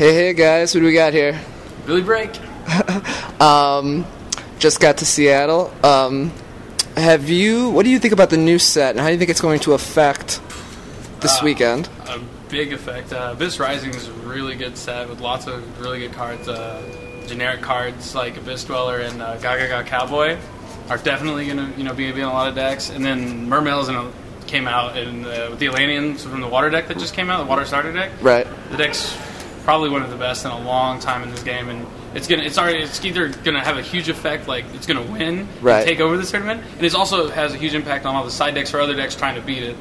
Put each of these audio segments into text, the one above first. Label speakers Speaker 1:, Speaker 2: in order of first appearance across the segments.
Speaker 1: Hey, hey guys, what do we got here?
Speaker 2: Billy Brake.
Speaker 1: Um, just got to Seattle. Um, have you? What do you think about the new set, and how do you think it's going to affect this
Speaker 2: Uh,
Speaker 1: weekend?
Speaker 2: A big effect. Uh, Abyss Rising is a really good set with lots of really good cards. Uh, generic cards like Abyss Dweller and uh, Gaga Gaga Cowboy are definitely going to you know be, be in a lot of decks. And then Mermails and came out and with the Atlanteans from the water deck that just came out, the water starter deck.
Speaker 1: Right.
Speaker 2: The deck's probably one of the best in a long time in this game, and it's gonna it's already it's either gonna have a huge effect, like it's gonna win,
Speaker 1: Right.
Speaker 2: take over this tournament, and it also has a huge impact on all the side decks for other decks trying to beat it.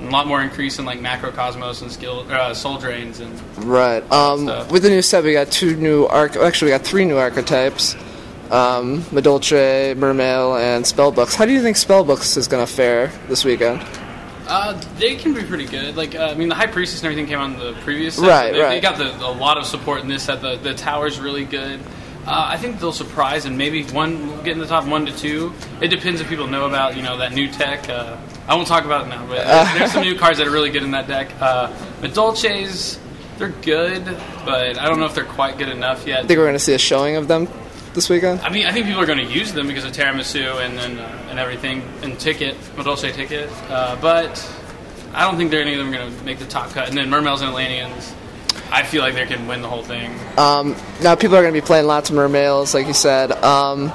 Speaker 2: A lot more increase in like macrocosmos and skill uh, soul drains and
Speaker 1: Right. Um,
Speaker 2: Stuff.
Speaker 1: with the new set, we got two new arch. Actually, we got three new archetypes: um, Madolche, Mermail, and Spellbooks. How do you think Spellbooks is going to fare this weekend?
Speaker 2: Uh, they can be pretty good. Like, uh, I mean, the High Priestess and everything came out in the previous set.
Speaker 1: Right,
Speaker 2: they,
Speaker 1: right.
Speaker 2: They got the, a lot of support in this set. The, the tower's really good. Uh, I think they'll surprise and maybe one get in the top one to two. It depends if people know about you know that new tech. Uh, I won't talk about it now, but there's, there's some new cards that are really good in that deck. Uh, Madolches, they're good, but I don't know if they're quite good enough yet.
Speaker 1: I think we're going to see a showing of them this weekend.
Speaker 2: I mean, I think people are going to use them because of tiramisu and and, uh, and everything and ticket, Madolche ticket. Uh, but I don't think they're any of them are going to make the top cut. And then Mermails and Atlanteans, I feel like they can win the whole thing.
Speaker 1: Um, now people are going to be playing lots of mermails, like you said. Um,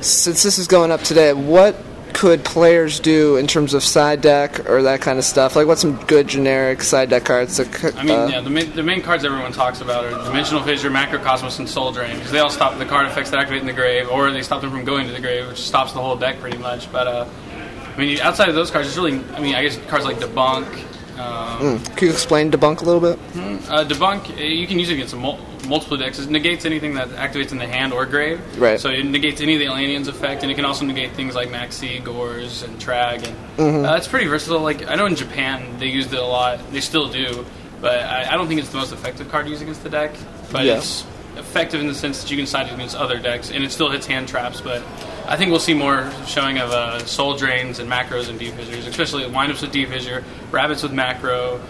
Speaker 1: since this is going up today, what could players do in terms of side deck or that kind of stuff? Like, what's some good generic side deck cards? That,
Speaker 2: I mean,
Speaker 1: uh,
Speaker 2: yeah, the main, the main cards everyone talks about are Dimensional Fissure, Macrocosmos, and Soul Drain because they all stop the card effects that activate in the grave, or they stop them from going to the grave, which stops the whole deck pretty much. But uh, I mean, outside of those cards, it's really, I mean, I guess cards like Debunk. Um,
Speaker 1: Can you explain debunk a little bit?
Speaker 2: Uh, debunk, uh, you can use it against mul- multiple decks. It negates anything that activates in the hand or grave.
Speaker 1: Right.
Speaker 2: So it negates any of the aliens effect, and it can also negate things like Maxi, Gorz, and Trag. And
Speaker 1: Mm-hmm.
Speaker 2: uh, it's pretty versatile. Like I know in Japan they used it a lot. They still do, but I, I don't think it's the most effective card to use against the deck. But it's effective in the sense that you can side it against other decks, and it still hits hand traps. But I think we'll see more showing of uh, soul drains and macros and defissures, especially windups with defissure, rabbits with macro,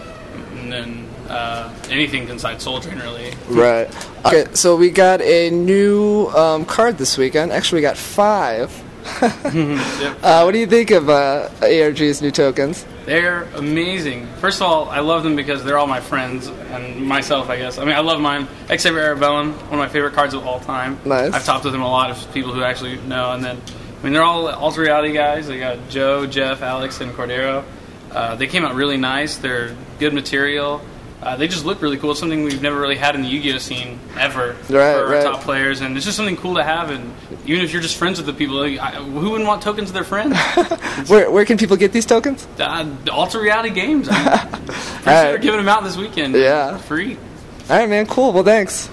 Speaker 2: and then uh, anything inside soul drain really.
Speaker 1: Right. Okay, so we got a new um, card this weekend. Actually, we got five.
Speaker 2: Yep.
Speaker 1: Uh, what do you think of uh, ARG's new tokens?
Speaker 2: They're amazing. First of all, I love them because they're all my friends and myself, I guess. I mean, I love mine. Xavier Arabellum, one of my favorite cards of all time.
Speaker 1: Nice.
Speaker 2: I've talked with them a lot of people who actually know. And then, I mean, they're all alter reality guys. They got Joe, Jeff, Alex, and Cordero. Uh, they came out really nice. They're good material. Uh, they just look really cool. It's something we've never really had in the Yu-Gi-Oh scene ever
Speaker 1: Right,
Speaker 2: for our
Speaker 1: right.
Speaker 2: top players, and it's just something cool to have. And even if you're just friends with the people, like, I, who wouldn't want tokens of their friends?
Speaker 1: Where, where can people get these tokens?
Speaker 2: uh, alter reality games. I'm pretty sure
Speaker 1: Alright.
Speaker 2: they're giving them out this weekend.
Speaker 1: Yeah.
Speaker 2: free.
Speaker 1: All right, man. Cool. Well, thanks.